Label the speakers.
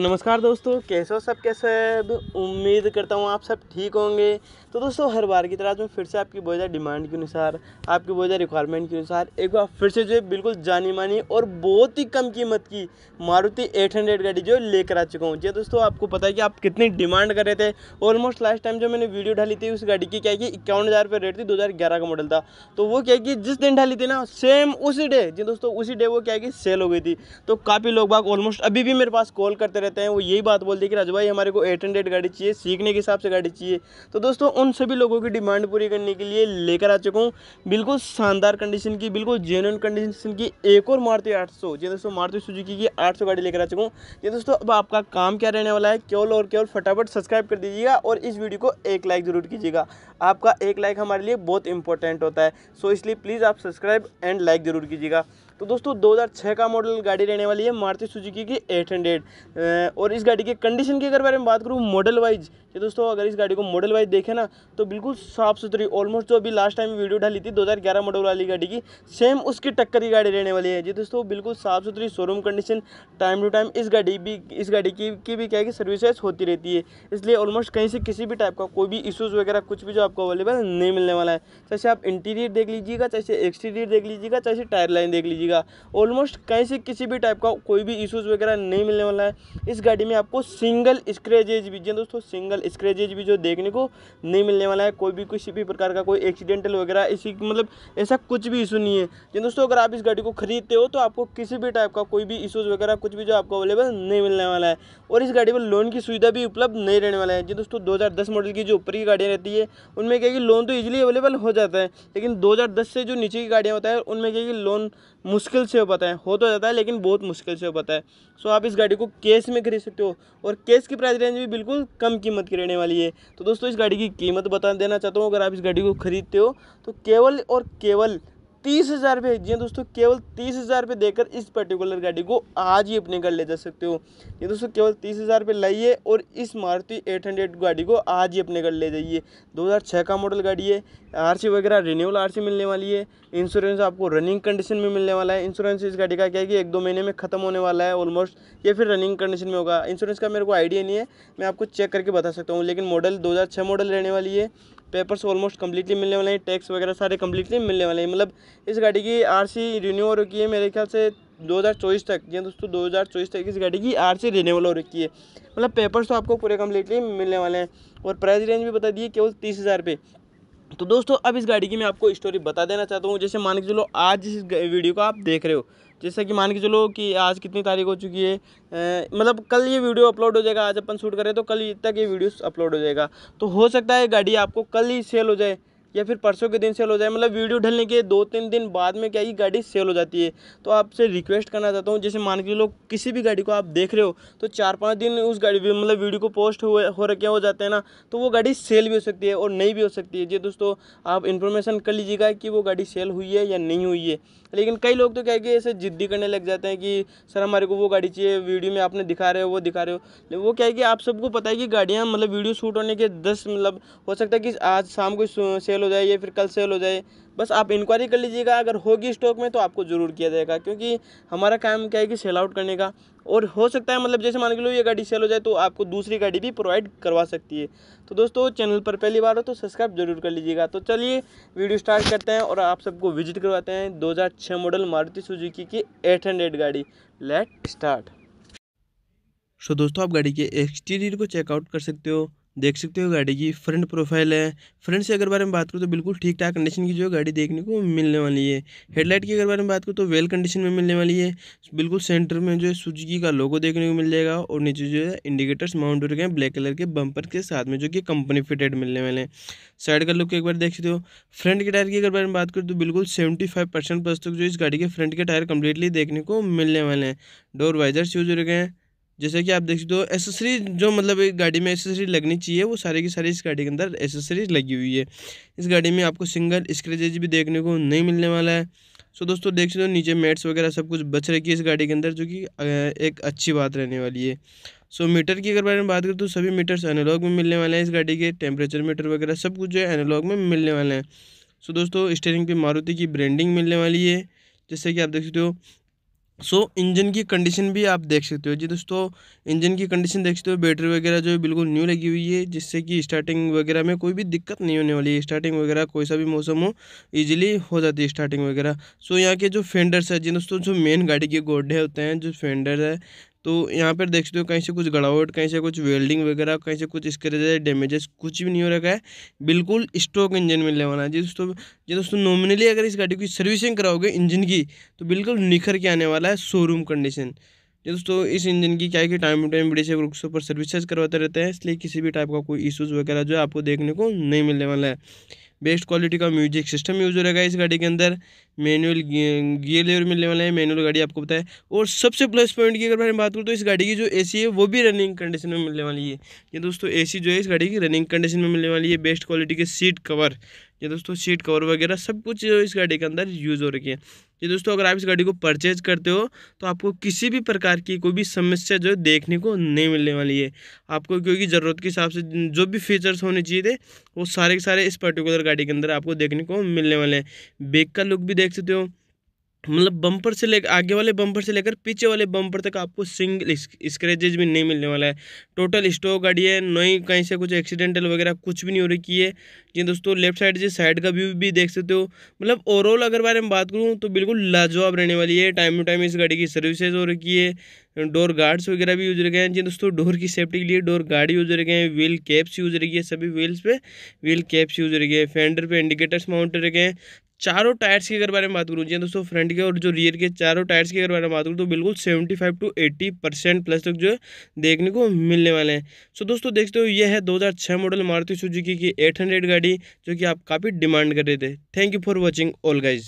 Speaker 1: नमस्कार दोस्तों, कैसे हो सब, कैसे सब उम्मीद करता हूँ आप सब ठीक होंगे। तो दोस्तों, हर बार की तरह मैं फिर से आपकी ज़्यादा डिमांड के अनुसार, आपकी ज़्यादा रिक्वायरमेंट के अनुसार एक बार फिर से जो है बिल्कुल जानी मानी और बहुत ही कम कीमत की मारुति 800 गाड़ी जो लेकर आ चुका हूँ। जी दोस्तों, आपको पता है कि आप कितनी डिमांड कर रहे थे। ऑलमोस्ट लास्ट टाइम जो मैंने वीडियो डाली थी, उस गाड़ी की क्या कि इक्यावन हज़ार रुपये रेट थी, दो हज़ार ग्यारह का मॉडल था। तो वो क्या कि जिस दिन डाली थी ना सेम उसी डे जी दोस्तों, उसी डे वो क्या कि सेल हो गई थी। तो काफ़ी लोग बाग ऑलमोस्ट अभी भी मेरे पास कॉल करते रहते हैं, वो यही बात बोलते हैं कि राजू भाई, हमारे को एट हंड्रेड गाड़ी चाहिए, सीखने के हिसाब से गाड़ी चाहिए। तो दोस्तों, उन सभी लोगों की डिमांड पूरी करने के लिए लेकर आ चुका हूँ। बिल्कुल शानदार कंडीशन की, बिल्कुल जेन्यन कंडीशन की एक और मारुति आठ सौ। जी दोस्तों, मारुति सुजुकी की आठ सौ गाड़ी लेकर आ चुका हूँ। जी दोस्तों, अब आपका काम क्या रहने वाला है, केवल और केवल फटाफट सब्सक्राइब कर दीजिएगा और इस वीडियो को एक लाइक ज़रूर कीजिएगा। आपका एक लाइक हमारे लिए बहुत इंपॉर्टेंट होता है। सो इसलिए प्लीज़ आप सब्सक्राइब एंड लाइक ज़रूर कीजिएगा। तो दोस्तों 2006 का मॉडल गाड़ी रहने वाली है मारुति सुजुकी की 800 और इस गाड़ी के कंडीशन की अगर बारे में बात करूँ मॉडल वाइज ये दोस्तों, अगर इस गाड़ी को मॉडल वाइज देखें ना तो बिल्कुल साफ़ सुथरी ऑलमोस्ट जो अभी लास्ट टाइम वीडियो डाली थी 2011 मॉडल वाली गाड़ी की सेम उसकी टक्कर की गाड़ी रहने वाली है। जी दोस्तों, बिल्कुल साफ़ सुथरी showroom condition time to time इस गाड़ी भी, इस गाड़ी की की भी क्या है कि सर्विसेज़ होती रहती है। इसलिए ऑलमोस्ट कहीं से किसी भी टाइप का कोई भी इशूज़ वगैरह, कुछ भी जो आपको अवेलेबल नहीं मिलने वाला है। जैसे आप इंटीरियर देख लीजिएगा चाहे एक्सटीरियर देख लीजिएगा चाहे टायर लाइन देख लीजिएगा ऑलमोस्ट कहीं से किसी भी टाइप का कोई भी इशूज़ वगैरह नहीं मिलने वाला है। इस गाड़ी में आपको सिंगल स्क्रेजेज भी, जी दोस्तों सिंगल स्क्रेजेज भी जो देखने को नहीं मिलने वाला है। कोई भी किसी भी प्रकार का कोई एक्सीडेंटल वगैरह, इसी मतलब ऐसा कुछ भी इशू नहीं है। जी दोस्तों, अगर आप इस गाड़ी को खरीदते हो तो आपको किसी भी टाइप का कोई भी इशूज़ वगैरह, कुछ भी जो आपको अवेलेबल नहीं मिलने वाला है। और इस गाड़ी में लोन की सुविधा भी उपलब्ध नहीं रहने वाला है। जी दोस्तों, दो हज़ार दस मॉडल की जो ऊपर की गाड़ियाँ रहती है, उनमें क्या कि लोन तो ईजिली अवेलेबल हो जाता है, लेकिन दो हज़ार दस से जो नीचे की गाड़ियाँ होता है, उनमें क्या कि लोन मुश्किल से हो पाता है। हो तो जाता है, लेकिन बहुत मुश्किल से हो पाता है। सो आप इस गाड़ी को केस में खरीद सकते हो और केस की प्राइस रेंज भी बिल्कुल कम कीमत की रहने वाली है। तो दोस्तों, इस गाड़ी की कीमत बता देना चाहता हूँ। अगर आप इस गाड़ी को खरीदते हो तो केवल और केवल तीस हज़ार रुपये जी दोस्तों, केवल तीस हज़ार रुपये देकर इस पर्टिकुलर गाड़ी को आज ही अपने घर ले जा सकते हो। ये दोस्तों, केवल तीस हज़ार रुपये लाइए और इस मारुति एट हंड्रेड गाड़ी को आज ही अपने घर ले जाइए। दो हज़ार छः का मॉडल गाड़ी है आरसी वगैरह रिन्यूअल आरसी मिलने वाली है इंश्योरेंस आपको रनिंग कंडीशन में मिलने वाला है। इंश्योरेंस इस गाड़ी का क्या है कि एक दो महीने में खत्म होने वाला है ऑलमोस्ट या फिर रनिंग कंडीशन में होगा। इंश्योरेंस का मेरे को आइडिया नहीं है, मैं आपको चेक करके बता सकता हूँ, लेकिन मॉडल दो हज़ार छः मॉडल रहने वाली है। पेपर्स ऑलमोस्ट कम्प्लीटली मिलने वाले हैं टैक्स वगैरह सारे कम्प्लीटली मिलने वाले हैं। मतलब इस गाड़ी की आर सी रिन्यू हो रखी है, मेरे ख्याल से 2024 तक। ये दोस्तों 2024 तक इस गाड़ी की आर सी रिन्यूअल हो रखी है। मतलब पेपर्स तो आपको पूरे कम्प्लीटली मिलने वाले हैं। और प्राइस रेंज भी बता दिए, केवल तीस हज़ार रुपये तो दोस्तों, अब इस गाड़ी की मैं आपको स्टोरी बता देना चाहता हूँ। जैसे मान के चलो, आज इस वीडियो को आप देख रहे हो। जैसे कि मान के चलो कि आज कितनी तारीख हो चुकी है मतलब कल ये वीडियो अपलोड हो जाएगा। आज अपन शूट करें तो कल तक ये वीडियो अपलोड हो जाएगा। तो हो सकता है गाड़ी आपको कल ही सेल हो जाए। या फिर परसों के दिन सेल हो जाए मतलब वीडियो ढलने के दो तीन दिन बाद में क्या ही गाड़ी सेल हो जाती है? तो आपसे रिक्वेस्ट करना चाहता हूँ, जैसे मान के लोग किसी भी गाड़ी को आप देख रहे हो तो चार पाँच दिन उस गाड़ी मतलब वीडियो को पोस्ट हुए, हो रखे हो जाते हैं ना तो वो गाड़ी सेल भी हो सकती है और नहीं भी हो सकती है। जी दोस्तों, आप इन्फॉर्मेशन कर लीजिएगा कि वो गाड़ी सेल हुई है या नहीं हुई है। लेकिन कई लोग तो क्या कि ऐसे जिद्दी करने लग जाते हैं कि, सर, हमारे को वो गाड़ी चाहिए वीडियो में आपने दिखा रहे हो, वो दिखा रहे हो। वो क्या है कि आप सबको पता है कि गाड़ियाँ मतलब वीडियो शूट होने के दस मतलब हो सकता है कि आज शाम को सेल हो जाए या फिर कल सेल हो जाए, बस आप इंक्वायरी कर लीजिएगा। अगर होगी स्टॉक में तो आपको ज़रूर किया जाएगा, क्योंकि हमारा काम क्या है कि सेल आउट करने का। और हो सकता है मतलब जैसे मान के लो ये गाड़ी सेल हो जाए तो आपको दूसरी गाड़ी भी प्रोवाइड करवा सकती है। तो दोस्तों चैनल पर पहली बार हो तो सब्सक्राइब ज़रूर कर लीजिएगा। तो चलिए वीडियो स्टार्ट करते हैं और आप सबको विज़िट करवाते हैं दो हज़ार छह मॉडल मारुति सुजुकी की एट गाड़ी। लेट स्टार्ट सो दोस्तों, आप गाड़ी के एक्सटीरियर को चेकआउट कर सकते हो। देख सकते हो गाड़ी की फ्रंट प्रोफ़ाइल है। फ्रंट से अगर बारे में बात करूँ तो बिल्कुल ठीक ठाक कंडीशन की जो है गाड़ी देखने को मिलने वाली है। हेडलाइट की अगर बारे में बात करूँ तो वेल कंडीशन में मिलने वाली है। बिल्कुल सेंटर में जो है सुजुकी का लोगो देखने को मिल जाएगा और नीचे जो है इंडिकेटर्स माउंट हो रखे हैं ब्लैक कलर के बम्पर के साथ में जो कि कंपनी फिटेड मिलने वाले हैं। साइड का लुक एक बार देख सकते हो। फ्रंट के टायर की अगर बारे में बात करूँ तो बिल्कुल सेवेंटी फाइव परसेंट प्लस तक जो इस गाड़ी के फ्रंट के टायर कंप्लीटली देखने को मिलने वाले हैं। डोर वाइजर्स यूज़ हो रखे हैं। जैसे कि आप देख सकते हो एसेसरी जो मतलब एक गाड़ी में एसेसरी लगनी चाहिए, वो सारी की सारी इस गाड़ी के अंदर एसेसरीज लगी हुई है। इस गाड़ी में आपको सिंगल स्क्रेचेज भी देखने को नहीं मिलने वाला है। सो दोस्तों, देख सकते हो, नीचे मेट्स वगैरह सब कुछ बच रखी है इस गाड़ी के अंदर, जो कि एक अच्छी बात रहने वाली है। सो मीटर की अगर बारे में बात करें तो सभी मीटर्स एनालॉग में मिलने वाले हैं इस गाड़ी के। टेम्परेचर मीटर वगैरह सब कुछ जो है एनालॉग में मिलने वाले हैं। सो दोस्तों स्टेयरिंग पे मारुति की ब्रांडिंग मिलने वाली है। जैसे कि आप देख सकते हो सो so, इंजन की कंडीशन भी आप देख सकते हो जी दोस्तों। इंजन की कंडीशन देख सकते हो। बैटरी वगैरह जो है बिल्कुल न्यू लगी हुई है जिससे कि स्टार्टिंग वगैरह में कोई भी दिक्कत नहीं होने वाली है। स्टार्टिंग वगैरह कोई सा भी मौसम हो इजीली हो जाती है स्टार्टिंग वगैरह। सो so, यहाँ के जो फेंडर्स है जी दोस्तों जो मेन गाड़ी के गोडे होते हैं जो फेंडर है तो यहाँ पर देख सकते हो कहीं से कुछ गड़ावट, कहीं से कुछ वेल्डिंग वगैरह, कहीं से कुछ स्क्रेचेज डैमेजेस, कुछ भी नहीं हो रखा है। बिल्कुल स्टॉक इंजन मिलने वाला है। जी दोस्तों जी दोस्तों नॉमिनली अगर इस गाड़ी की सर्विसिंग कराओगे इंजन की तो बिल्कुल निखर के आने वाला है शोरूम कंडीशन जी दोस्तों, इस इंजन की क्या है कि टाइम टू टाइम बड़ी से रुखसों पर सर्विसेज़ करवाते रहते हैं, इसलिए किसी भी टाइप का कोई इशूज़ वगैरह जो है आपको देखने को नहीं मिलने वाला है। बेस्ट क्वालिटी का म्यूज़िक सिस्टम यूज़ हो रहेगा इस गाड़ी के अंदर। मैनुअल गियर लेवर मिलने वाला है, मैनुअल गाड़ी आपको पता है। और सबसे प्लस पॉइंट की अगर मैं बात करूँ तो इस गाड़ी की जो एसी है, वो भी रनिंग कंडीशन में मिलने वाली है। ये दोस्तों एसी जो है, इस गाड़ी की रनिंग कंडीशन में मिलने वाली है। बेस्ट क्वालिटी के सीट कवर ये दोस्तों सीट कवर वगैरह सब कुछ इस गाड़ी के अंदर यूज़ हो रखी है। ये दोस्तों अगर आप इस गाड़ी को परचेज करते हो तो आपको किसी भी प्रकार की कोई भी समस्या जो देखने को नहीं मिलने वाली है। आपको क्योंकि ज़रूरत के हिसाब से जो भी फीचर्स होने चाहिए थे, वो सारे के सारे इस पर्टिकुलर गाड़ी के अंदर आपको देखने को मिलने वाले हैं। बेक का लुक भी देख सकते हो मतलब बम्पर से लेकर, आगे वाले बम्पर से लेकर पीछे वाले बम्पर तक आपको सिंगल स्क्रेचेज भी नहीं मिलने वाला है। टोटल स्टॉक गाड़ी है नई कहीं से कुछ एक्सीडेंटल वगैरह कुछ भी नहीं हो रही है। जी दोस्तों लेफ़्ट साइड से साइड का व्यू भी देख सकते हो। मतलब ओवरऑल अगर बारे में बात करूँ तो बिल्कुल लाजवाब रहने वाली है। टाइम टू टाइम इस गाड़ी की सर्विसेज़ हो रखी है। डोर गार्ड्स वगैरह भी यूज़ रखे हैं। जी दोस्तों डोर की सेफ्टी के लिए डोर गार्ड यूज़ रखे हैं। व्हील कैप्स यूज़ रखी है, सभी व्हील्स पे व्हील कैप्स यूज़ रखी है। फेंडर पे इंडिकेटर्स माउंट रखे हैं। चारों टायर्स की अगर बारे में बात करूँ, जी दोस्तों, फ्रंट के और जो रियर के चारों टायर्स की अगर बारे में बात करूँ तो बिल्कुल seventy five to eighty percent plus तक जो है देखने को मिलने वाले हैं। सो दोस्तों, देखते हो, ये है दो हज़ार छः मॉडल मारुति सुजुकी की एट हंड्रेड गाड़ी, जो कि आप काफ़ी डिमांड कर रहे थे। Thank you for watching all guys